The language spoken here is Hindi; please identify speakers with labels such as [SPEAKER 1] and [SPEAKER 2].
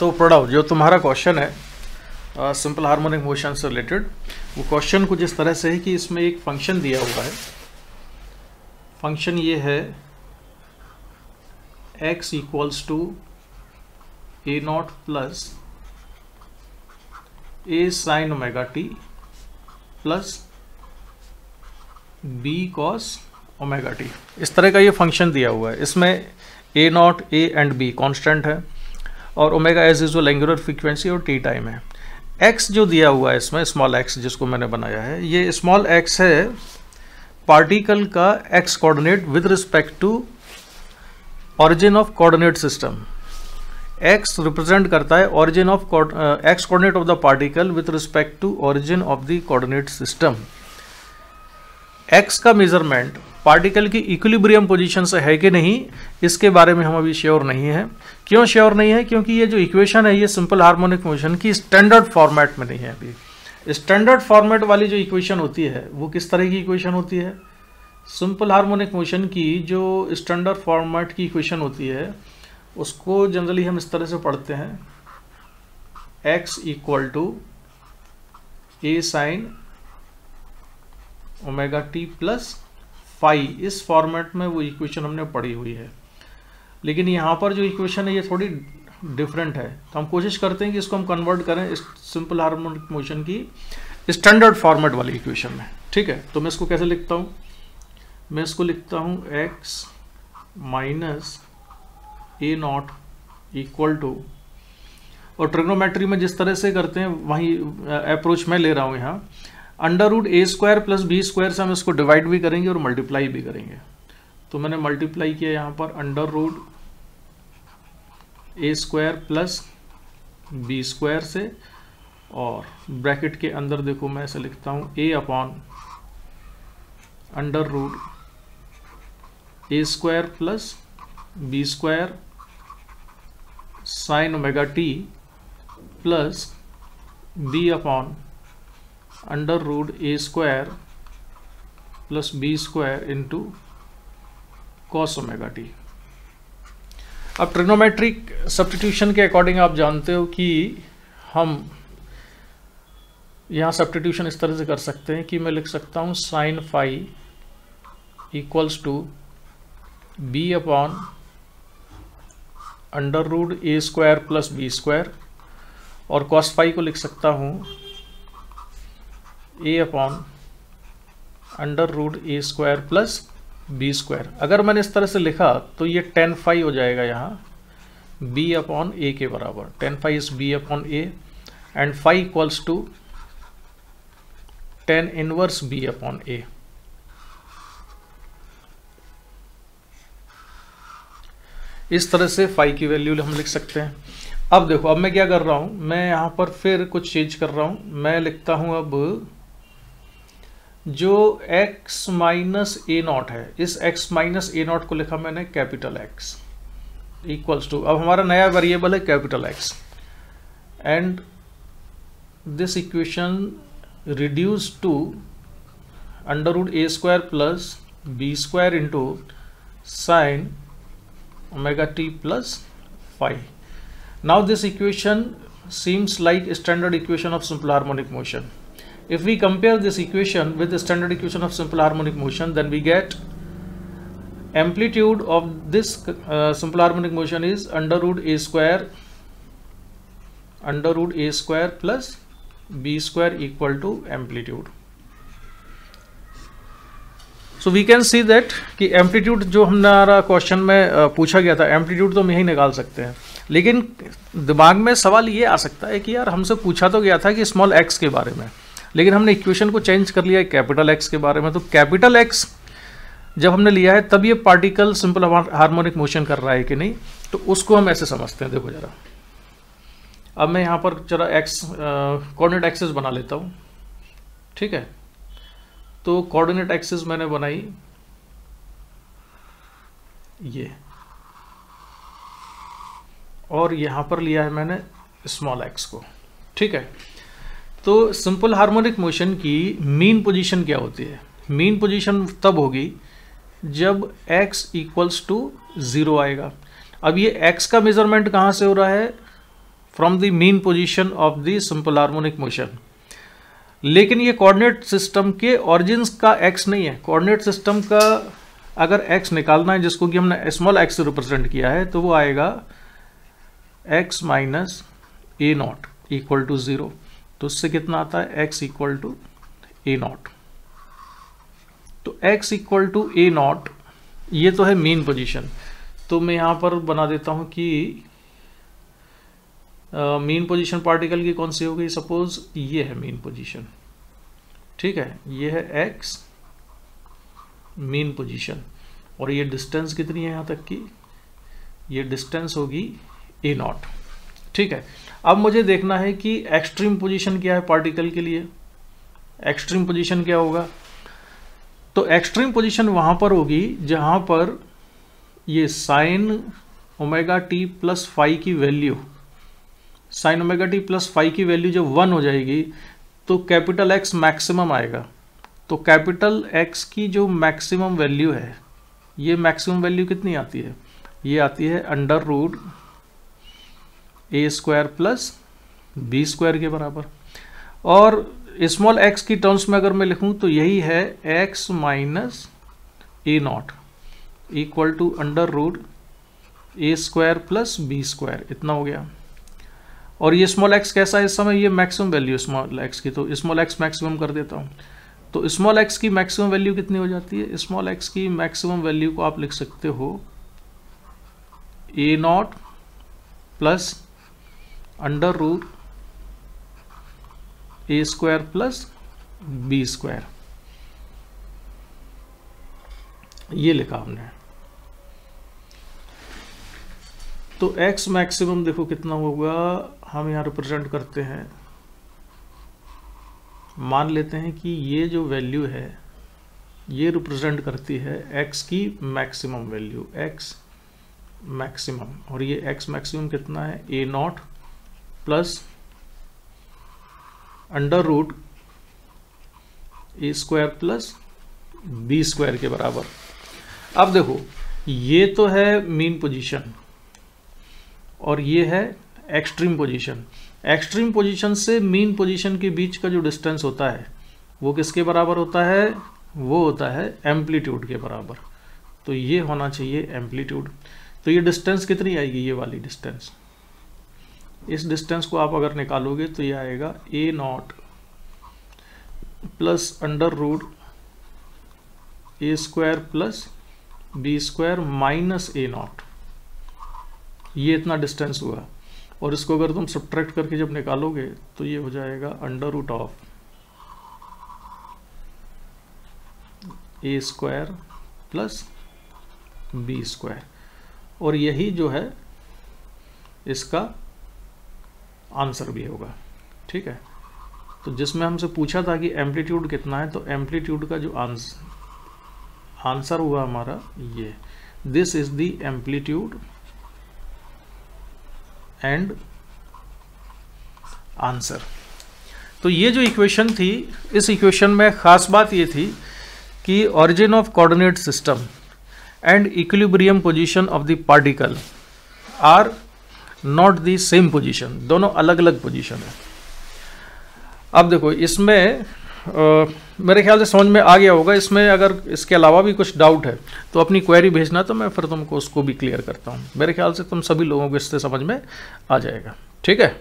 [SPEAKER 1] तो पढ़ाओ, जो तुम्हारा क्वेश्चन है सिंपल हार्मोनिक मोशन से रिलेटेड वो क्वेश्चन कुछ इस तरह से है कि इसमें एक फ़ंक्शन दिया हुआ है। फ़ंक्शन ये है, x equals to A naught plus A sine omega T plus B cos omega T इस तरह का ये फ़ंक्शन दिया हुआ है। इसमें A naught A and B constant है। और omega as is angular frequency और टी टाइम है। एक्स जो दिया हुआ है इसमें स्मॉल एक्स जिसको मैंने बनाया है, ये स्मॉल एक्स है पार्टिकल का X coordinate with respect to origin of coordinate system X represent करता है origin of X coordinate of the particle with respect to origin of the coordinate system X का मेज़रमेंट पार्टिकल की इक्विलिब्रियम पोजीशन से है कि नहीं, इसके बारे में हम अभी श्योर नहीं है। क्यों श्योर नहीं है? क्योंकि ये जो इक्वेशन है, ये सिंपल हार्मोनिक मोशन की स्टैंडर्ड फॉर्मेट में नहीं है अभी। स्टैंडर्ड फॉर्मेट वाली जो इक्वेशन होती है, वो किस तरह की इक्वेशन होती है? सिंपल हार्मोनिक मोशन की जो स्टैंडर्ड फॉर्मेट की इक्वेशन होती है, उसको जनरली हम इस तरह से पढ़ते हैं। X equal to A sine omega T plus phi, इस फॉर्मेट में वो इक्वेशन हमने पढ़ी हुई है। लेकिन यहाँ पर जो इक्वेशन है, ये थोड़ी डिफरेंट है। तो हम कोशिश करते हैं कि इसको हम कन्वर्ट करें इस सिंपल हार्मोनिक मोशन की स्टैंडर्ड फॉर्मेट वाली इक्वेशन में। ठीक है? तो मैं इसको कैसे लिखता हूँ? मैं इसको लिखता हूँ X minus A naught equal to और ट्रिग्नोमेट्री में जिस तरह से करते हैं, वही अप्रोच मैं ले रहा हूँ यहाँ। Under root A square plus B square से हम इसको डिवाइड भी करेंगे और मल्टीप्लाई भी करेंगे। तो मैंने मल्टीप्लाई किया यहाँ पर under root A square plus B square से, और ब्रैकेट के अंदर देखो मैं ऐसे लिखता हूँ, A upon under root A square plus B square sine omega T plus B upon under root A square plus B square into cos omega T अब ट्रिग्नोमेट्रिक सब्सटीट्यूशन के अकॉर्डिंग आप जानते हो कि हम यहाँ सब्सटीट्यूशन इस तरह से कर सकते हैं कि मैं लिख सकता हूँ sine phi equals to B upon under root A square plus B square और कॉस फाई को लिख सकता हूँ A upon under root A square plus B square अगर मैंने इस तरह से लिखा तो ये टेन फाइव हो जाएगा यहाँ बी अपॉन ए के बराबर। Tan phi is B upon A and phi equals to tan inverse B upon A इस तरह से फाइव की वैल्यू हम लिख सकते हैं। अब देखो, अब मैं क्या कर रहा हूँ? मैं यहाँ पर फिर कुछ चेंज कर रहा हूँ। मैं लिखता हूँ अब जो x माइनस ए नॉट है। इस x माइनस ए नॉट को लिखा मैंने कैपिटल x इक्वल्स टू अब हमारा नया वेरिएबल है capital x and this equation reduce to under root A square plus B square into sine omega T plus phi now this equation seems like standard equation of simple harmonic motion If we compare this equation with the standard equation of simple harmonic motion, then we get amplitude of this uh, simple harmonic motion is under root a square under root a square plus b square equal to amplitude. So we can see that कि एम्पलीट्यूड जो हमारा क्वेश्चन में पूछा गया था एम्पलीट्यूड तो हम यही निकाल सकते हैं लेकिन दिमाग में सवाल ये आ सकता है कि यार हमसे पूछा तो गया था कि स्मॉल एक्स के बारे में लेकिन हमने इक्वेशन को चेंज कर लिया है कैपिटल एक्स के बारे में। तो कैपिटल एक्स जब हमने लिया है, तब ये पार्टिकल सिंपल हार्मोनिक मोशन कर रहा है कि नहीं? तो उसको हम ऐसे समझते हैं। देखो जरा। अब मैं यहाँ पर जरा एक्स कोऑर्डिनेट एक्सेस बना लेता हूँ। ठीक है? तो कोऑर्डिनेट एक्सेस मैंने बनाई ये। और यहाँ पर लिया है मैंने स्मॉल एक्स को। ठीक है? तो सिंपल हार्मोनिक मोशन की मीन पोजीशन क्या होती है? मीन पोजीशन तब होगी जब x इक्वल्स टू ज़ीरो आएगा। अब ये x का मेज़रमेंट कहाँ से हो रहा है? From the mean position of the simple harmonic motion लेकिन ये कोऑर्डिनेट सिस्टम के ऑरिजिन का एक्स नहीं है। कोऑर्डिनेट सिस्टम का अगर एक्स निकालना है, जिसको कि हमने स्मॉल एक्स से रिप्रेजेंट किया है तो वो आएगा X minus A naught equal to zero तो उससे कितना आता है? X equal to A naught तो x equal to A naught ये तो है मेन पोजीशन तो मैं यहाँ पर बना देता हूँ कि मेन पोजीशन पार्टिकल की कौन सी हो गई? सपोज़ ये है मेन पोजीशन ठीक है? ये है x मेन पोजीशन और ये डिस्टेंस कितनी है यहाँ तक की? ये डिस्टेंस होगी ए नॉट ठीक है। अब मुझे देखना है कि एक्सट्रीम पोजीशन क्या है पार्टिकल के लिए। एक्सट्रीम पोजीशन क्या होगा? तो एक्सट्रीम पोजीशन वहाँ पर होगी जहाँ पर ये sine omega T plus phi की value sine omega T plus phi की वैल्यू जब वन हो जाएगी तो कैपिटल एक्स मैक्सिमम आएगा। तो कैपिटल एक्स की जो मैक्सिमम वैल्यू है, ये मैक्सिमम वैल्यू कितनी आती है? ये आती है under root A square plus B square के बराबर। और स्मॉल एक्स की टर्म्स में अगर मैं लिखूं तो यही है X minus A naught equal to under root A square plus B square इतना हो गया। और ये स्मॉल एक्स कैसा है? इस समय ये मैक्सिमम वैल्यू स्मॉल एक्स की। तो स्मॉल एक्स मैक्सिमम कर देता हूँ। तो स्मॉल एक्स की मैक्सिमम वैल्यू कितनी हो जाती है? स्मॉल एक्स की मैक्सिमम वैल्यू को आप लिख सकते हो A naught plus under root A square plus B square ये लिखा हमने। तो x मैक्सिमम देखो कितना होगा, हम यहाँ रिप्रेजेंट करते हैं। मान लेते हैं कि ये जो वैल्यू है, ये रिप्रेजेंट करती है x की मैक्सिमम वैल्यू x मैक्सिमम और ये x मैक्सिमम कितना है? A naught plus under root A square plus B square के बराबर। अब देखो, ये तो है मीन पोजीशन और ये है एक्सट्रीम पोजीशन एक्सट्रीम पोजीशन से मीन पोजीशन के बीच का जो डिस्टेंस होता है, वो किसके बराबर होता है? वो होता है एम्पलीट्यूड के बराबर। तो ये होना चाहिए एम्पलीट्यूड तो ये डिस्टेंस कितनी आएगी? ये वाली डिस्टेंस इस डिस्टेंस को आप अगर निकालोगे तो ये आएगा A naught plus under root A square plus B square minus A naught ये इतना डिस्टेंस हुआ। और इसको अगर तुम सब्ट्रैक्ट करके जब निकालोगे तो ये हो जाएगा under root of A square plus B square और यही जो है इसका आंसर भी होगा। ठीक है? तो जिसमें हमसे पूछा था कि एम्पलीट्यूड कितना है तो एम्पलीट्यूड का जो आंसर आंसर हुआ हमारा ये। This is the amplitude and answer तो ये जो इक्वेशन थी, इस इक्वेशन में खास बात ये थी कि origin of coordinate system and equilibrium position of the particle are not the same position दोनों अलग अलग पोजिशन है। अब देखो इसमें आ, मेरे ख्याल से समझ में आ गया होगा इसमें अगर इसके अलावा भी कुछ डाउट है तो अपनी क्वेरी भेजना तो मैं फिर तुमको उसको भी क्लियर करता हूँ। मेरे ख्याल से तुम सभी लोगों को इससे समझ में आ जाएगा। ठीक है?